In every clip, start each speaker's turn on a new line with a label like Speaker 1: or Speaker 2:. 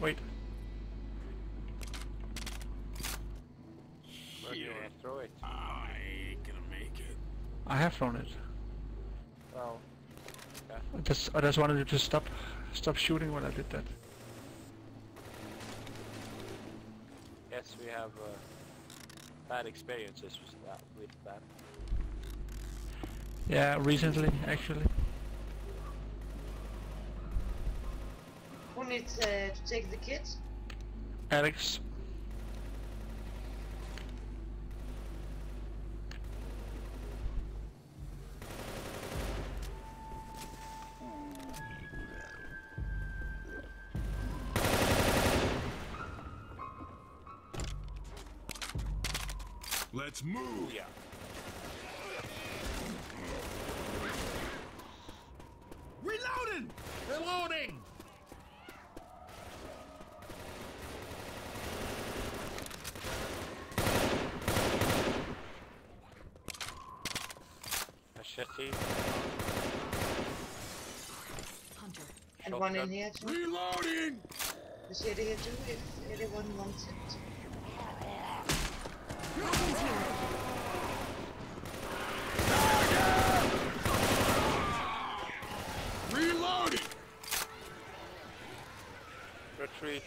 Speaker 1: Wait.
Speaker 2: Where do you want to throw it?
Speaker 3: I ain't gonna make it.
Speaker 1: I have thrown it.
Speaker 2: Well,
Speaker 1: I just, I just wanted you to stop, stop shooting when I did that.
Speaker 2: yes, we have uh, bad experiences with that. With that.
Speaker 1: Yeah, recently, actually.
Speaker 4: Needs uh, to take the kids?
Speaker 1: Alex.
Speaker 3: Let's move.
Speaker 2: Yeah.
Speaker 3: Reloading! Reloading!
Speaker 2: Machete.
Speaker 5: Hunter.
Speaker 4: And one in here too.
Speaker 3: Reloading!
Speaker 4: Is it here too if anyone wants it?
Speaker 3: Reloading!
Speaker 2: Retreat.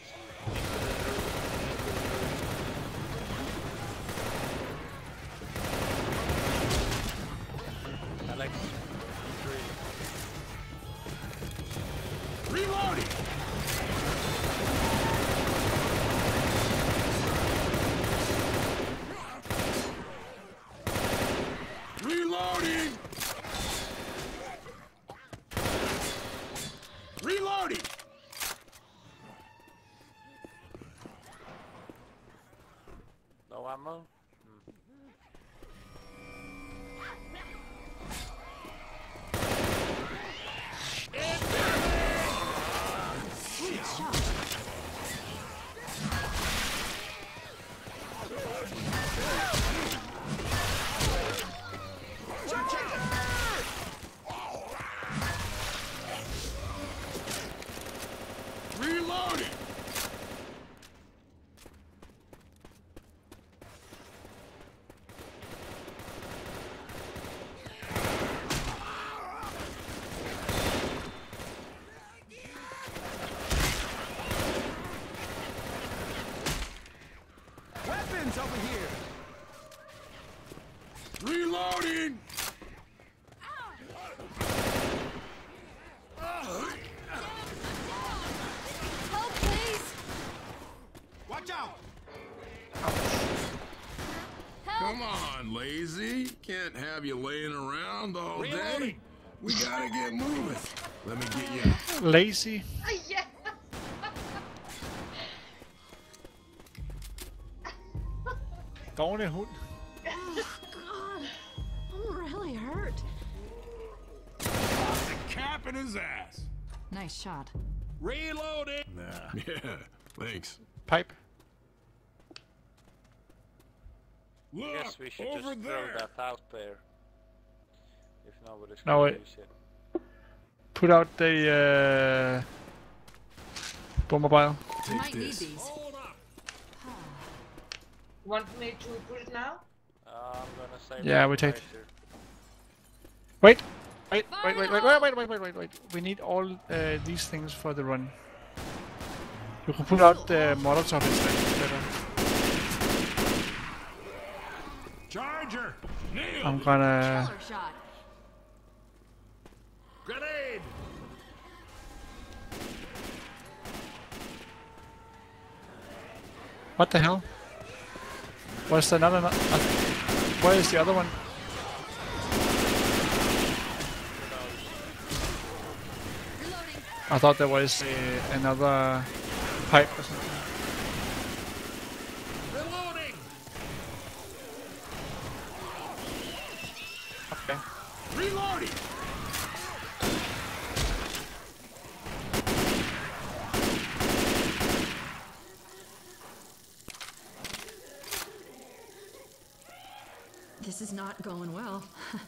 Speaker 3: Lazy. Can't have you laying around all day. We gotta get moving. Let me get you.
Speaker 1: Lazy.
Speaker 4: Ah, yeah!
Speaker 1: Dårlig hund.
Speaker 5: God, I'm really hurt.
Speaker 3: The Cap in his ass.
Speaker 5: Nice shot.
Speaker 6: Reloading!
Speaker 3: Nah. Yeah, thanks.
Speaker 1: Pipe.
Speaker 3: Look,
Speaker 2: Guess we should
Speaker 3: over
Speaker 2: just throw that out there. If nobody's
Speaker 1: No,
Speaker 2: gonna
Speaker 1: wait.
Speaker 2: use it.
Speaker 1: Put out the uh, bomber pile.
Speaker 3: Take
Speaker 5: might need
Speaker 3: this.
Speaker 5: these.
Speaker 6: Hold up!
Speaker 4: Want me to put it now?
Speaker 2: Uh, I'm gonna save
Speaker 1: Yeah, we take-
Speaker 2: later.
Speaker 1: Wait. Wait, wait, wait, wait, wait, wait, wait, wait, wait, wait. We need all uh, these things for the run. You can put out the Molotov instead. I'm
Speaker 3: it.
Speaker 1: gonna...
Speaker 6: Grenade!
Speaker 1: What the hell? What's the another? Uh, where is the other one? I thought there was uh, another pipe or something.
Speaker 6: Reloading!
Speaker 1: Okay.
Speaker 3: Reloading.
Speaker 5: This is not going well.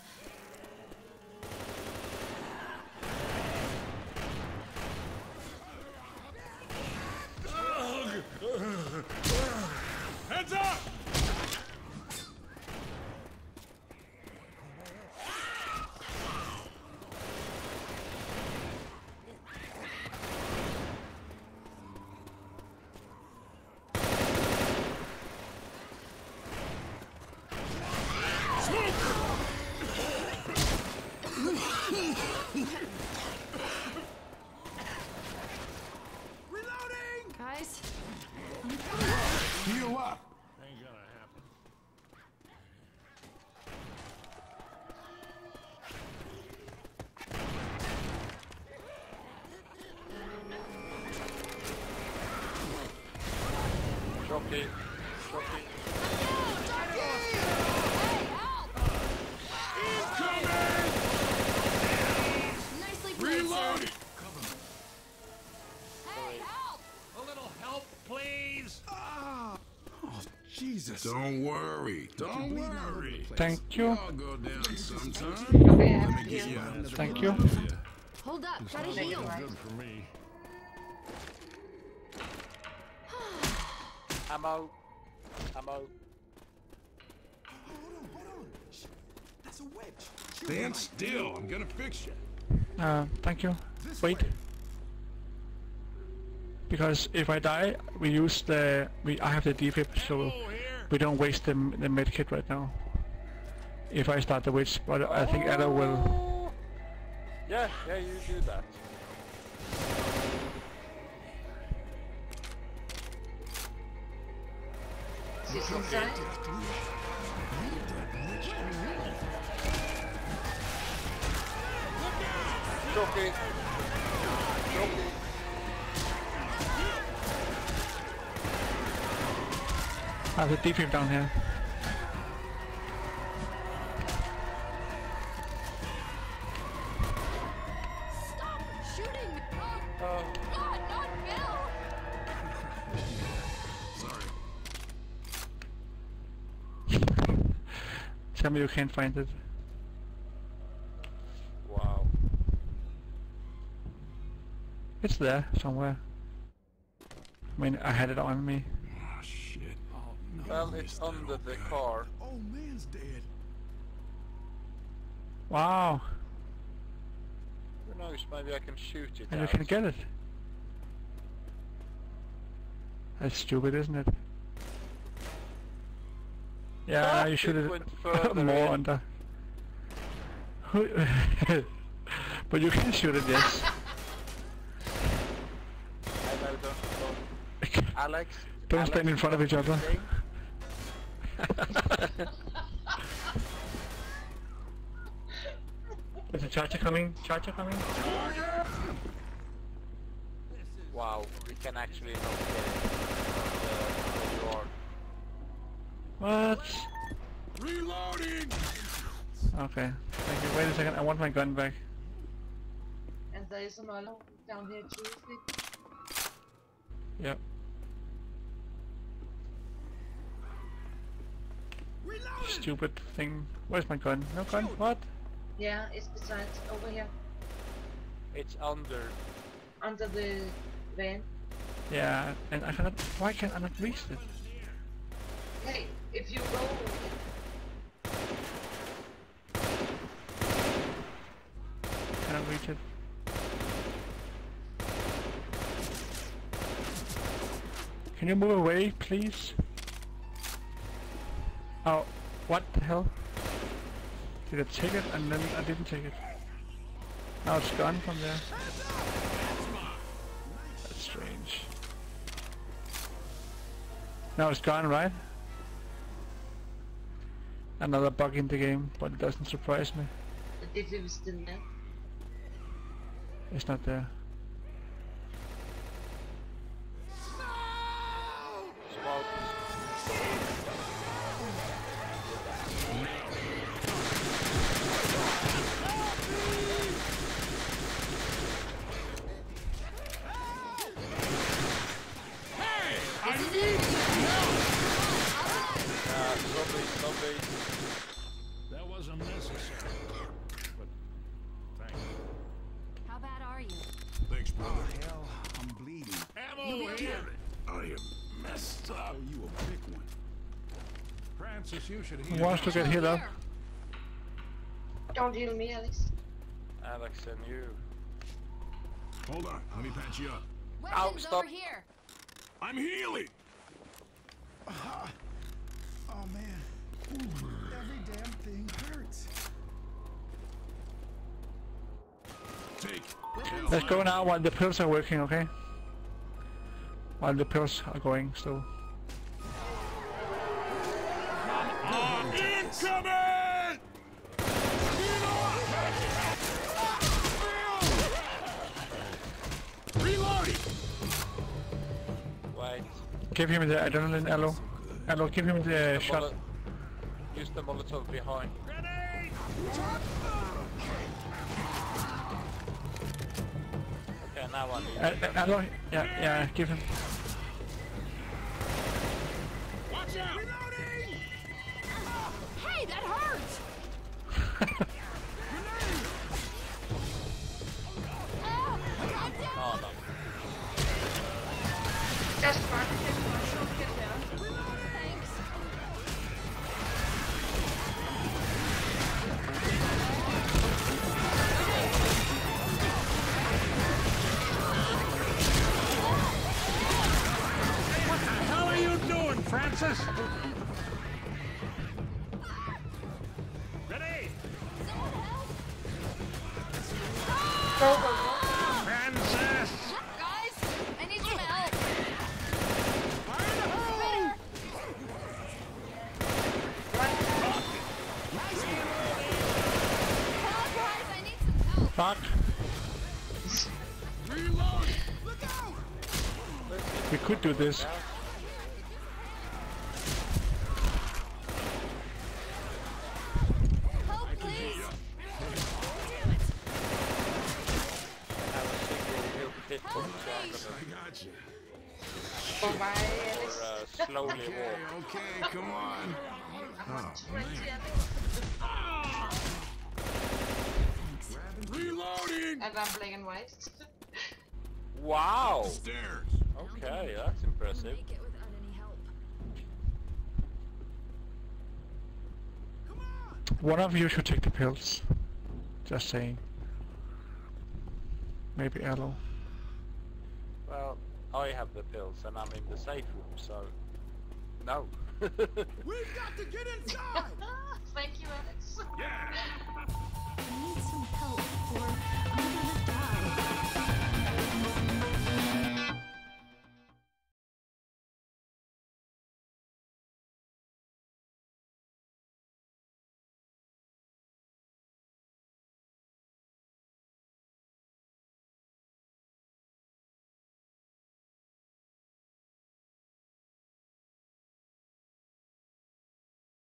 Speaker 5: guys.
Speaker 3: Heal up.
Speaker 6: Ain't gonna happen.
Speaker 2: Jockey. Jockey.
Speaker 5: Nicely played, sir.
Speaker 3: Reloading.
Speaker 5: Hey, help!
Speaker 6: A little help, please.
Speaker 3: Oh, Jesus. Don't worry. Don't worry.
Speaker 1: Thank
Speaker 3: We
Speaker 1: you.
Speaker 3: all go down sometime.
Speaker 4: Okay, I
Speaker 3: Let
Speaker 4: have
Speaker 3: me
Speaker 4: to
Speaker 3: get you
Speaker 4: heal.
Speaker 3: out.
Speaker 1: Thank you.
Speaker 5: Hold up, gotta
Speaker 4: Make it
Speaker 5: heal.
Speaker 4: right.
Speaker 6: Good for me.
Speaker 2: Ammo. Ammo.
Speaker 3: Stand still. I'm gonna fix you.
Speaker 1: Uh, thank you. Wait. Because if I die, we use the we. I have the defib, so
Speaker 6: Oh, here.
Speaker 1: We don't waste the the med kit right now. If I start the witch, but I think Ella oh. will.
Speaker 2: Yeah, yeah, you do that.
Speaker 4: She's inside.
Speaker 2: Jockey. Jockey.
Speaker 1: I have the defib down here.
Speaker 5: Stop shooting! Oh,
Speaker 2: Oh,
Speaker 5: God, not Bill!
Speaker 3: Sorry.
Speaker 1: Tell me you can't find it.
Speaker 2: wow.
Speaker 1: It's there somewhere. I mean, I had it on me.
Speaker 3: Oh, shit. Oh, no.
Speaker 2: Well, it's under the car.
Speaker 3: Oh, man's dead.
Speaker 1: Wow,
Speaker 2: Who knows, maybe I can shoot it
Speaker 1: and you can get it. That's stupid, isn't it? Yeah,
Speaker 2: Ah,
Speaker 1: you should have
Speaker 2: went
Speaker 1: more
Speaker 2: in.
Speaker 1: under. But you can shoot it, yes.
Speaker 2: I know, don't, don't. Alex.
Speaker 1: Don't
Speaker 2: Alex,
Speaker 1: stand in front of each other.
Speaker 2: Thing.
Speaker 1: Is the charger coming? Charger coming?
Speaker 2: Wow, we can actually not get it. Uh, where you are.
Speaker 1: What?
Speaker 3: Reloading.
Speaker 1: Okay. Thank you. Wait a second. I want my gun back.
Speaker 4: And there is another down here too. isn't it?
Speaker 1: Stupid thing. Where's my gun? No gun? What?
Speaker 4: Yeah, it's beside over here.
Speaker 2: It's under.
Speaker 4: Under the van.
Speaker 1: Yeah, and I cannot. Why can I not reach it?
Speaker 4: Hey, if you go I
Speaker 1: Cannot reach it. Can you move away, please? Oh, what the hell? Did I take it and then I didn't take it? Now it's gone from there. That's strange. Now it's gone, right? Another bug in the game, but it doesn't surprise me.
Speaker 4: if it was still there.
Speaker 1: It's not there.
Speaker 3: I am messed up.
Speaker 7: Oh, you a big one.
Speaker 6: Francis, you should
Speaker 1: Who
Speaker 6: heal.
Speaker 1: wants to get healed up?
Speaker 4: Don't heal me, Alex.
Speaker 2: Alex and you.
Speaker 3: Hold on. Let me patch you up.
Speaker 5: Weapons
Speaker 2: stop.
Speaker 5: over here!
Speaker 3: I'm healing.
Speaker 7: Oh man, every damn thing hurts.
Speaker 3: Take.
Speaker 1: Let's go now while the pills are working, okay? While the pills are going still.
Speaker 3: Incoming! Reloading!
Speaker 2: Wait.
Speaker 1: Give him the adrenaline allo. Allo, give him the
Speaker 2: The
Speaker 1: shot.
Speaker 2: molo- Use the Molotov behind. Okay, now one.
Speaker 1: Uh, uh, yeah, yeah, give him.
Speaker 3: Watch out! Reloading!
Speaker 5: Hey, that hurts! Oh, God damn
Speaker 2: no.
Speaker 4: Just run,
Speaker 1: Fuck.
Speaker 3: Reloading! Look out!
Speaker 1: We could do this.
Speaker 5: Help, please.
Speaker 2: Have a single hit point so I'm
Speaker 3: I got you.
Speaker 4: Oh my, Alex.
Speaker 2: gonna uh, slowly
Speaker 3: Okay,
Speaker 2: walk.
Speaker 3: okay, come on. Oh,
Speaker 4: Right
Speaker 3: Reloading!
Speaker 4: And I'm black and white.
Speaker 2: Wow!
Speaker 3: Stairs.
Speaker 2: Okay, that's impressive.
Speaker 5: Make it without any help.
Speaker 1: One of you should take the pills. Just saying. Maybe Allo.
Speaker 2: Well, I have the pills and I'm in the safe room, so... No.
Speaker 7: We've got to get inside!
Speaker 4: Thank you, Alex.
Speaker 5: I need some help, or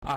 Speaker 5: I